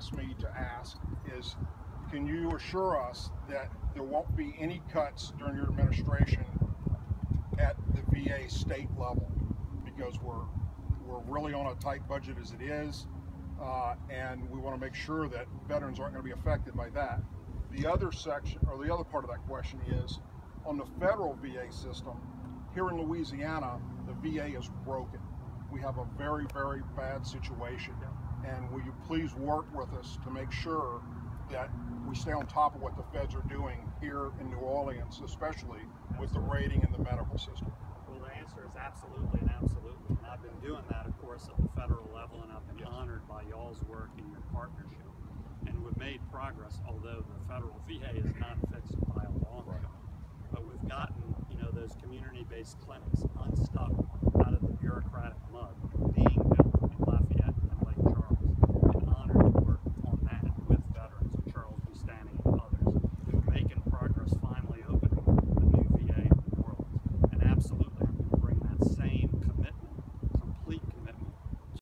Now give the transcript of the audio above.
asked me to ask is, can you assure us that there won't be any cuts during your administration at the VA state level? Because we're, we're really on a tight budget as it is, uh, and we want to make sure that veterans aren't going to be affected by that. The other section, or the other part of that question is, on the federal VA system, here in Louisiana, the VA is broken. We have a very, very bad situation. And will you please work with us to make sure that we stay on top of what the feds are doing here in New Orleans, especially with the rating in the medical system? Well, the answer is absolutely and absolutely. And I've been doing that, of course, at the federal level, and I've been Yes. honored by y'all's work and your partnership. And we've made progress, although the federal VA is not fixed by a long Right. But we've gotten, you know, those community-based clinics unstuck